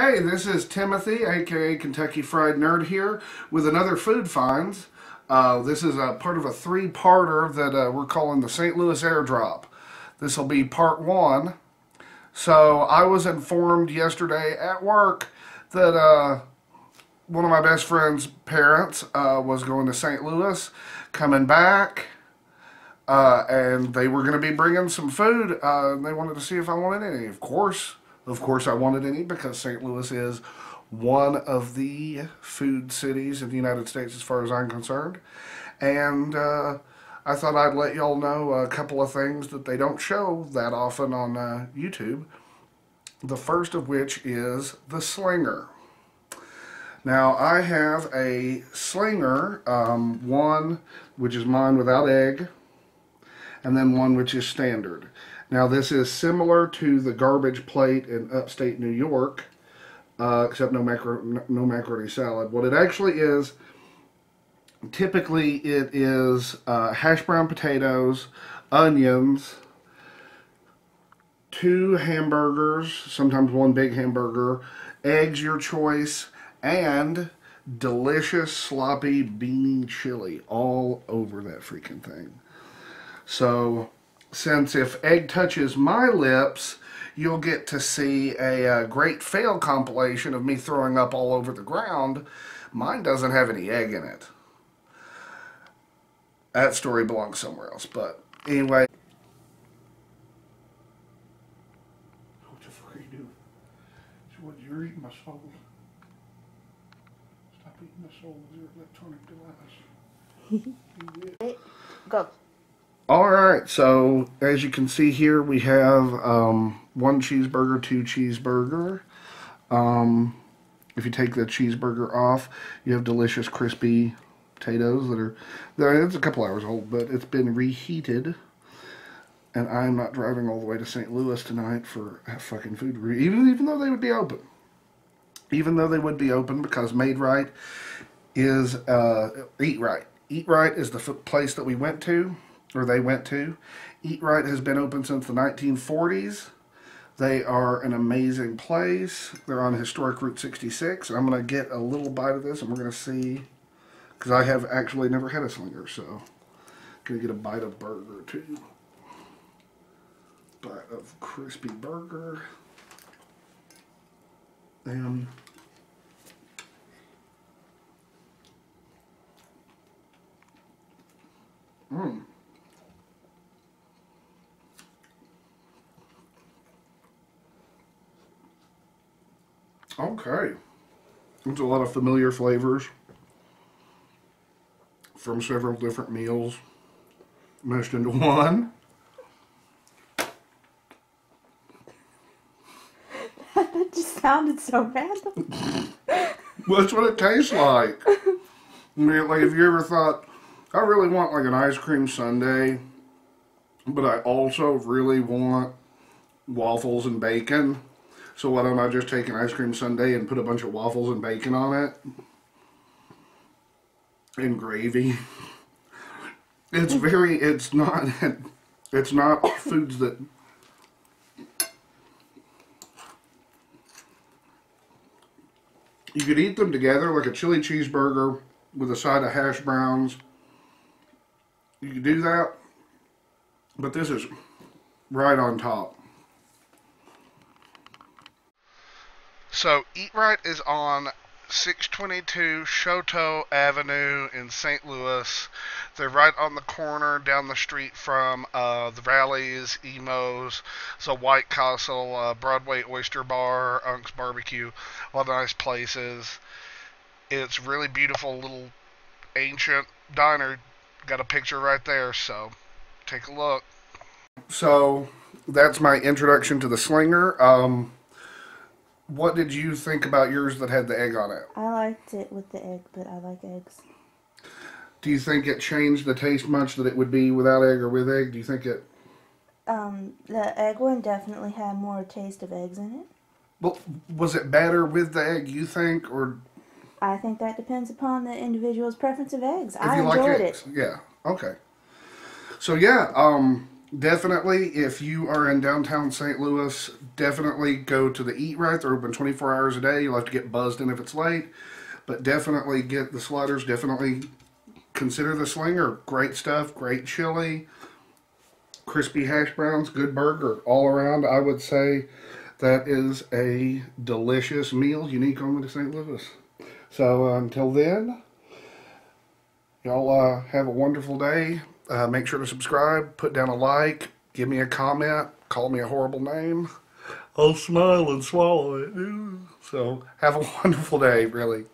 Hey, this is Timothy, aka Kentucky Fried Nerd here, with another Food Finds. Uh, this is a part of a three-parter that uh, we're calling the St. Louis Airdrop. This will be part one. So I was informed yesterday at work that uh, one of my best friend's parents uh, was going to St. Louis, coming back, uh, and they were going to be bringing some food. Uh, they wanted to see if I wanted any. Of course, of course, I wanted any because St. Louis is one of the food cities in the United States as far as I'm concerned. And uh, I thought I'd let y'all know a couple of things that they don't show that often on uh, YouTube. The first of which is the slinger. Now I have a slinger, um, one which is mine without egg, and then one which is standard. Now this is similar to the garbage plate in upstate New York, uh, except no, macro, no macaroni salad. What it actually is, typically it is uh, hash brown potatoes, onions, two hamburgers, sometimes one big hamburger, eggs your choice, and delicious sloppy beanie chili all over that freaking thing. So since if egg touches my lips, you'll get to see a, a, uh, great fail compilation of me throwing up all over the ground. Mine doesn't have any egg in it. That story belongs somewhere else, but anyway. What the fuck are you doing? what you're eating my soul. Stop eating my soul with your electronic device. Go. All right, so as you can see here, we have um, one cheeseburger, two cheeseburger. Um, if you take the cheeseburger off, you have delicious crispy potatoes that are, it's a couple hours old, but it's been reheated. And I'm not driving all the way to St. Louis tonight for a fucking food even even though they would be open. Even though they would be open because Made Right is, uh, Eat Rite. Eat Rite is the place that we went to or they went to. Eat Rite has been open since the 1940s. They are an amazing place. They're on historic Route 66. I'm going to get a little bite of this and we're going to see, because I have actually never had a slinger, so going to get a bite of burger too. Bite of crispy burger. And Mmm. Okay. There's a lot of familiar flavors from several different meals meshed into one. that just sounded so random. well, that's what it tastes like. I mean, like, if you ever thought, I really want like an ice cream sundae, but I also really want waffles and bacon. So why don't I just take an ice cream sundae and put a bunch of waffles and bacon on it? And gravy. It's very, it's not, it's not foods that you could eat them together like a chili cheeseburger with a side of hash browns. You could do that, but this is right on top. So Eat Rite is on 622 Chouteau Avenue in St. Louis. They're right on the corner down the street from uh, the Rally's, Imo's, so White Castle, uh, Broadway Oyster Bar, Unc's Barbecue, a lot of nice places. It's really beautiful little ancient diner. Got a picture right there, so take a look. So that's my introduction to the Slinger. Um, what did you think about yours that had the egg on it? I liked it with the egg, but I like eggs. Do you think it changed the taste much that it would be without egg or with egg? Do you think it? Um, the egg one definitely had more taste of eggs in it. Well, was it better with the egg? You think, or? I think that depends upon the individual's preference of eggs. If I enjoyed like it. Yeah. Okay. So yeah, um, definitely, if you are in downtown St. Louis, definitely go to the Eat Rite. They're open 24 hours a day. You'll have to get buzzed in if it's late, but definitely get the sliders. Definitely consider the Slinger. Great stuff. Great chili, crispy hash browns, good burger all around. I would say that is a delicious meal unique only to St. Louis. So uh, until then, y'all uh, have a wonderful day. Uh, make sure to subscribe, put down a like, give me a comment, call me a horrible name. I'll smile and swallow it. So have a wonderful day, really.